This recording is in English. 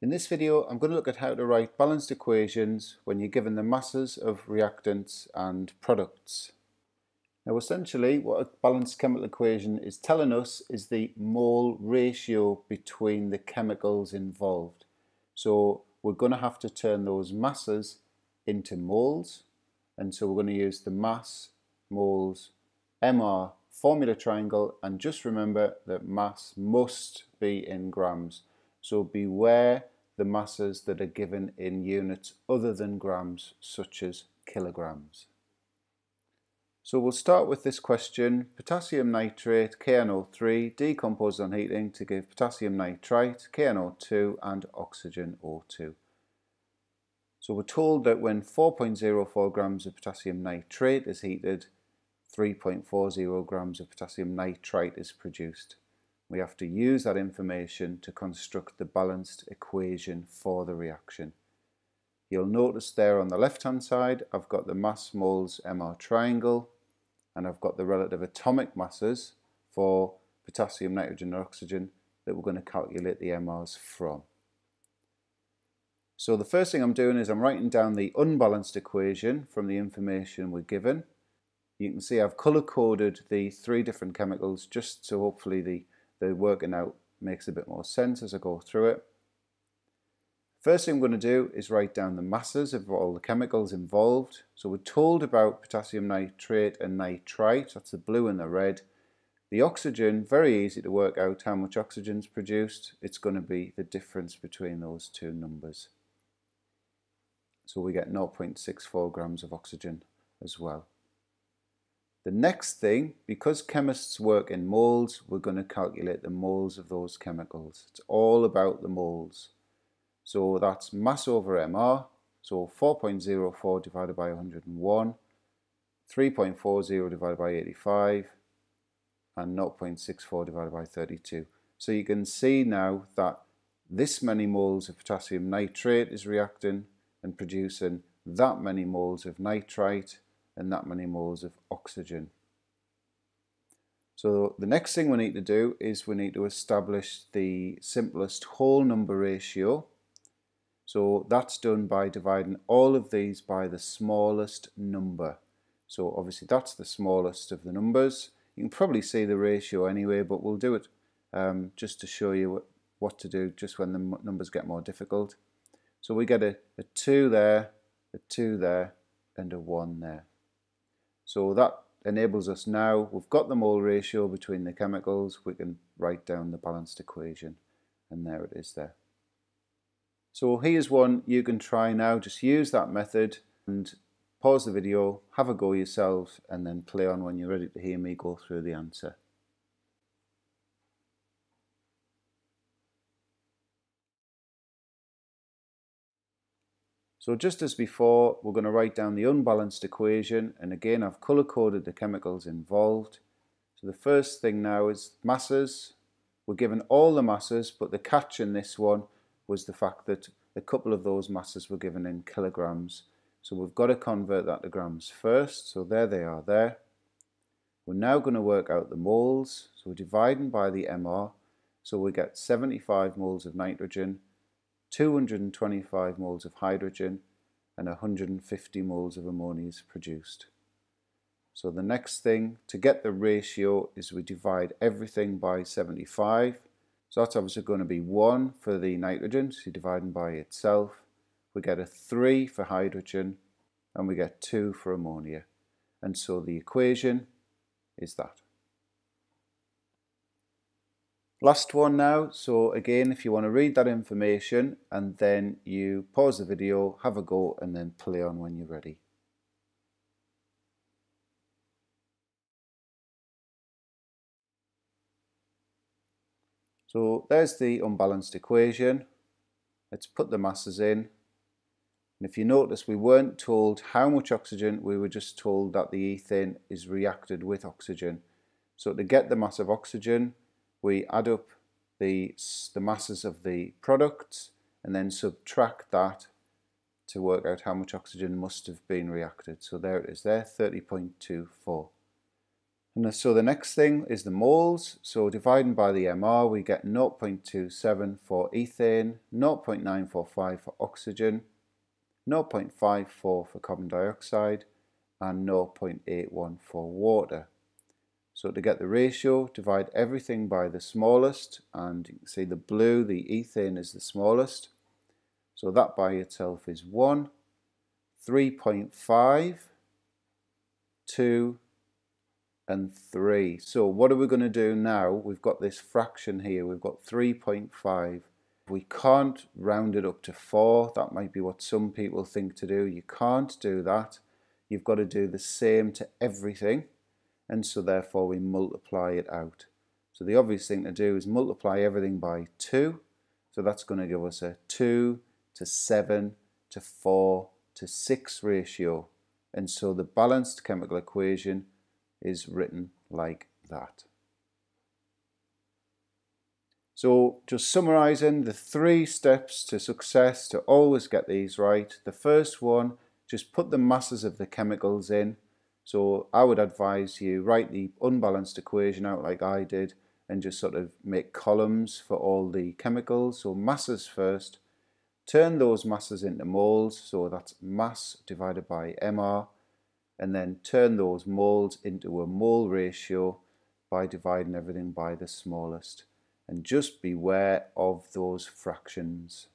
In this video I'm going to look at how to write balanced equations when you're given the masses of reactants and products. Now essentially what a balanced chemical equation is telling us is the mole ratio between the chemicals involved. So we're going to have to turn those masses into moles and so we're going to use the mass, moles, MR formula triangle and just remember that mass must be in grams. So beware the masses that are given in units other than grams, such as kilograms. So we'll start with this question, potassium nitrate, KNO3, decomposed on heating to give potassium nitrite, KNO2 and oxygen O2. So we're told that when 4.04 grams of potassium nitrate is heated, 3.40 grams of potassium nitrite is produced. We have to use that information to construct the balanced equation for the reaction. You'll notice there on the left hand side I've got the mass moles MR triangle and I've got the relative atomic masses for potassium, nitrogen and oxygen that we're going to calculate the MRs from. So the first thing I'm doing is I'm writing down the unbalanced equation from the information we're given. You can see I've color coded the three different chemicals just so hopefully the the working out makes a bit more sense as I go through it. First thing I'm going to do is write down the masses of all the chemicals involved. So we're told about potassium nitrate and nitrite, that's the blue and the red. The oxygen, very easy to work out how much oxygen is produced. It's going to be the difference between those two numbers. So we get 0.64 grams of oxygen as well. The next thing, because chemists work in moles, we're going to calculate the moles of those chemicals. It's all about the moles. So that's mass over MR, so 4.04 divided by 101, 3.40 divided by 85, and 0.64 divided by 32. So you can see now that this many moles of potassium nitrate is reacting and producing that many moles of nitrite and that many moles of oxygen. So the next thing we need to do is we need to establish the simplest whole number ratio. So that's done by dividing all of these by the smallest number. So obviously that's the smallest of the numbers. You can probably see the ratio anyway, but we'll do it um, just to show you what, what to do just when the numbers get more difficult. So we get a, a 2 there, a 2 there, and a 1 there. So that enables us now, we've got the mole ratio between the chemicals, we can write down the balanced equation and there it is there. So here's one you can try now, just use that method and pause the video, have a go yourself and then play on when you're ready to hear me go through the answer. So just as before, we're going to write down the unbalanced equation, and again I've color-coded the chemicals involved. So the first thing now is masses. We're given all the masses, but the catch in this one was the fact that a couple of those masses were given in kilograms. So we've got to convert that to grams first, so there they are there. We're now going to work out the moles, so we're dividing by the MR, so we get 75 moles of nitrogen 225 moles of hydrogen and 150 moles of ammonia is produced. So the next thing to get the ratio is we divide everything by 75. So that's obviously going to be 1 for the nitrogen, so dividing by itself. We get a 3 for hydrogen and we get 2 for ammonia. And so the equation is that. Last one now, so again if you want to read that information and then you pause the video, have a go and then play on when you're ready. So there's the unbalanced equation. Let's put the masses in. And if you notice we weren't told how much oxygen, we were just told that the ethane is reacted with oxygen. So to get the mass of oxygen, we add up the, the masses of the products and then subtract that to work out how much oxygen must have been reacted. So there it is there, 30.24. And so the next thing is the moles. So dividing by the MR, we get 0.27 for ethane, 0.945 for oxygen, 0.54 for carbon dioxide, and 0.81 for water. So to get the ratio, divide everything by the smallest, and you can see the blue, the ethane is the smallest. So that by itself is 1, 3.5, 2, and 3. So what are we going to do now? We've got this fraction here. We've got 3.5. We can't round it up to 4. That might be what some people think to do. You can't do that. You've got to do the same to everything. And so therefore we multiply it out. So the obvious thing to do is multiply everything by 2. So that's going to give us a 2 to 7 to 4 to 6 ratio. And so the balanced chemical equation is written like that. So just summarizing the three steps to success to always get these right. The first one, just put the masses of the chemicals in. So I would advise you write the unbalanced equation out like I did and just sort of make columns for all the chemicals. So masses first, turn those masses into moles. So that's mass divided by MR and then turn those moles into a mole ratio by dividing everything by the smallest. And just beware of those fractions.